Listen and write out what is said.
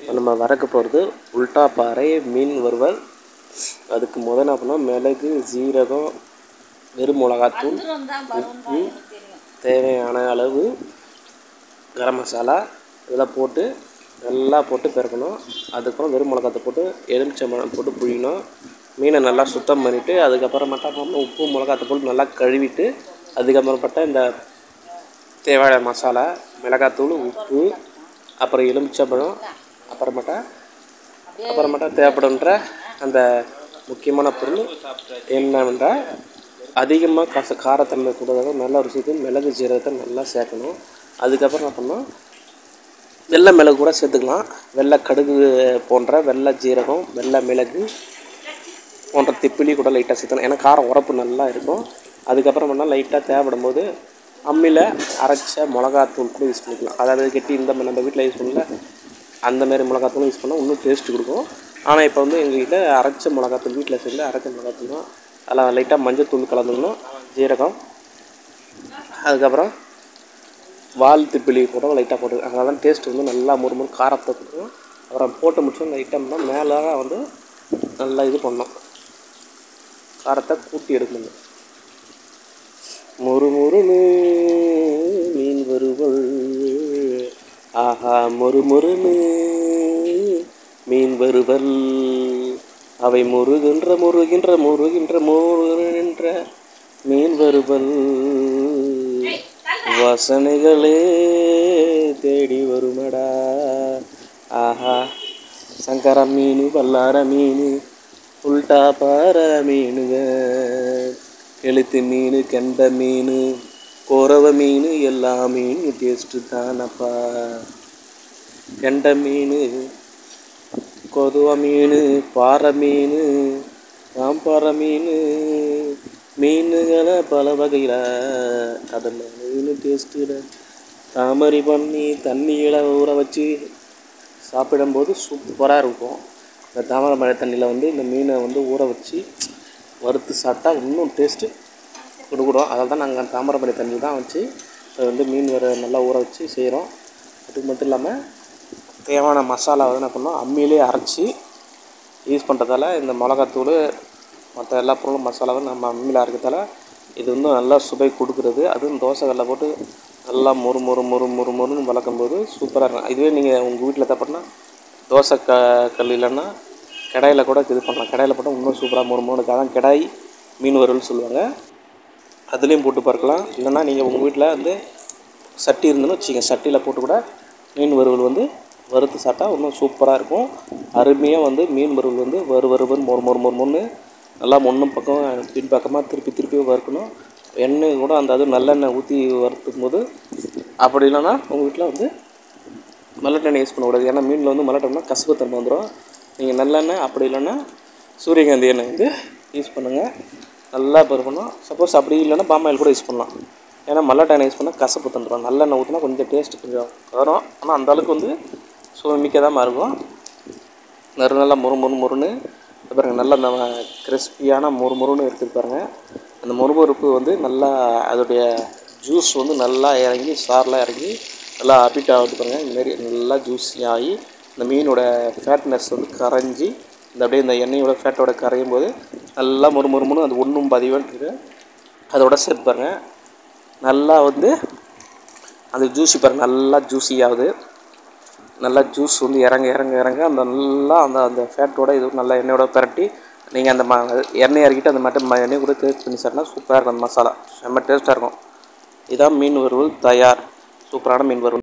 இப்போ நம்ம வறக்க போகிறது உல்டா பாறை மீன் வறுவல். அதுக்கு முதல் என்ன பண்ணோம் மிளகு ஜீரகம் வெறும் மிளகாத்தூள் உப்பு தேவையான அளவு கரம் மசாலா இதெல்லாம் போட்டு நல்லா போட்டு பிறக்கணும் அதுக்கப்புறம் வெறும் மிளகாத்தை போட்டு எலுமிச்சம்பழம் போட்டு புழியணும். மீனை நல்லா சுத்தம் பண்ணிவிட்டு அதுக்கப்புறமேட்டா அப்புறமா உப்பு மிளகாத்தை போட்டு நல்லா கழுவிட்டு அதுக்கப்புறப்பட்ட இந்த தேவையான மசாலா மிளகாத்தூள் உப்பு அப்புறம் எலுமிச்சம்பழம் அப்புறமேட்டா அப்புறமேட்டா தேவைப்படுன்ற அந்த முக்கியமான பொருள் என்னவென்றால் அதிகமாக காசு காரத்தன்மை கூடாத நல்லா ருசிக்கு மிளகு ஜீரகத்தை நல்லா சேர்க்கணும். அதுக்கப்புறம் என்ன பண்ணணும்? வெள்ளை மிளகு கூட சேர்த்துக்கலாம். வெள்ளை கடுகு போன்ற வெள்ளை ஜீரகம் வெள்ளை மிளகு போன்ற திப்பிலி கூட லைட்டாக சேர்த்தணும் ஏன்னா காரம் உரப்பு நல்லா இருக்கும். அதுக்கப்புறம் பண்ணால் லைட்டாக தேவைப்படும் போது அம்மியில் அரைச்ச மிளகாத்தூள் கூட யூஸ் பண்ணிக்கலாம். அதாவது கெட்டி இந்த மாதிரி நம்ம வீட்டில் யூஸ் பண்ணல அந்தமாரி மிளகாத்தூளும் யூஸ் பண்ணால் இன்னும் டேஸ்ட் கொடுக்கும். ஆனால் இப்போ வந்து எங்கள் வீட்டில் அரைச்ச மிளகாத்தூள் வீட்டில் சேர்ந்து அரைச்ச மிளகாத்தூள் தான் அதில் லைட்டாக மஞ்சள் தூள் கலந்துக்கணும் ஜீரகம் அதுக்கப்புறம் வால் திப்பிலி கூட லைட்டாக போட்டு அதனால தான் டேஸ்ட் வந்து நல்லா முறுமுறு காரத்தை கொடுக்கும். அப்புறம் போட்டு முடிச்சோம் லைட்டாக மேலே வந்து நல்லா இது பண்ணணும் காரத்தை கூட்டி எடுக்கணும். முறுமுறுன்னு மீன் வருவள் ஆஹா முறுமுறுன்னு மீன் வருவல் அவை முருகின்ற முருகின்ற முருகின்ற முருகின்ற மீன் வருவல் வாசனைகளே தேடி வருமடா. ஆஹா சங்கர மீன் வல்லார மீன் உல்டா பாற மீனுங்க. எழுத்து மீன் கெண்ட மீன் கோரவ மீன் எல்லா மீன் டேஸ்ட்டு தானப்பா கெண்டை மீன் கொதுவ மீன் பாறை மீன் காம்பாறை மீன் மீனுகளை பல வகையில். அதில் மீன் டேஸ்ட்டு தாமரி பண்ணி தண்ணியில் ஊற வச்சு சாப்பிடும்போது சூப்பராக இருக்கும். இந்த தாமரை மழை தண்ணியில் வந்து இந்த மீனை வந்து ஊற வச்சு வறுத்து சாப்பிட்டா இன்னும் டேஸ்ட்டு கொடுக்குறோம் அதில் தான் நாங்கள் தாமிரபரணி தண்ணி தான் வச்சு அதை வந்து மீன் வர நல்லா ஊற வச்சு செய்கிறோம் அதுக்கு மட்டும் இல்லாமல் தேவையான மசாலா வந்து என்ன பண்ணோம் அம்மியிலே அரைச்சி யூஸ் பண்ணுறதால இந்த மிளகாத்தூள் மற்ற எல்லா பொருளும் மசாலாவும் நம்ம அம்மியில் அரைக்கிறதால இது வந்து நல்லா சுவை கொடுக்குறது. அதுவும் தோசை கல்லில் போட்டு நல்லா மொறு மொறு மொறு மொறு மொறுன்னு வளர்க்கும் போது சூப்பராக இருக்கும் இதுவே நீங்கள் உங்கள் வீட்டில் தப்புனா தோசை க கல் இல்லைன்னா கடாயில் கூட இது பண்ணலாம். கடாயில் போட்டால் இன்னும் சூப்பராக மொறு மொறுக்கு அதான் கடாய் மீன் வறுவல் சொல்லுவாங்க. அதுலேயும் போட்டு பார்க்கலாம். இல்லைன்னா நீங்கள் உங்கள் வீட்டில் வந்து சட்டி இருந்துன்னு வச்சுக்கோங்க. சட்டியில் போட்டு கூட மீன் வறுவல் வந்து வறுத்து சாப்பிட்டா இன்னும் சூப்பராக இருக்கும். அருமையாக வந்து மீன் வறுவல் வந்து வறு வறுவன் மொறு மொறு மொறு மொன்று நல்லா முன்னும் பக்கம் பின் பக்கமாக திருப்பி திருப்பி வறுக்கணும். எண்ணெய் கூட அந்த அது நல்லெண்ணெய் ஊற்றி வறுத்துக்கும் போது அப்படி இல்லைன்னா உங்கள் வீட்டில் வந்து மல்லட்டெண்ணெய் யூஸ் பண்ணக்கூடாது. ஏன்னா மீனில் வந்து மல்லட்டெண்ணெய் கசப்பு தன்மை வந்துடும் நீங்கள் நல்லெண்ணெய் அப்படி இல்லைன்னா சூரியகாந்தி எண்ணெய் வந்து யூஸ் பண்ணுங்கள் நல்லா பருக்கணும் சப்போஸ் அப்படி இல்லைன்னா பாமாயில் கூட யூஸ் பண்ணலாம். ஏன்னா மல்லாட்டை எண்ணெய் யூஸ் பண்ணால் கசப்பு தந்துடும் நல்லெண்ணெய் ஊற்றினா கொஞ்சம் டேஸ்ட் கொஞ்சம் வரும். ஆனால் அந்த அளவுக்கு வந்து சுவை இருக்கும். நறு நல்லா மொறு மொறு மொறுன்னு. பாருங்க நல்லா நம்ம கிறிஸ்பியான மொறு மொறுன்னு இருக்குது பாருங்கள் அந்த மொறுமொறுப்பு வந்து நல்லா அதோடைய ஜூஸ் வந்து நல்லா இறங்கி சாரெலாம் இறங்கி நல்லா அபிட் ஆகுது பாருங்கள் இந்தமாரி நல்லா ஜூஸி ஆகி இந்த மீனோட ஃபேட்னஸ் வந்து கரைஞ்சி இந்த அப்படியே இந்த எண்ணெயோட ஃபேட்டோட கரையும் போது நல்லா மொறு மொறுமொறு அது ஒன்றும் பதிவன்ட்டு அதோட சேர்த்து பாருங்கள் நல்லா வந்து அந்த ஜூஸி பாருங்கள் நல்லா ஜூஸி ஆகுது. நல்லா ஜூஸ் வந்து இறங்க இறங்க இறங்க அந்த நல்லா அந்த அந்த ஃபேட்டோட இது நல்லா எண்ணெயோட பிரட்டி நீங்கள் அந்த ம எண்ணெய் இறக்கிட்டு அந்த மட்டும் எண்ணெய் கூட டேஸ்ட் பண்ணி சார்னா சூப்பராக இருக்கும் அந்த மசாலா. செம்ம டேஸ்ட்டாக இருக்கும். இதான் மீன் வறுவல் தயார். சூப்பரான மீன் வறுவல்.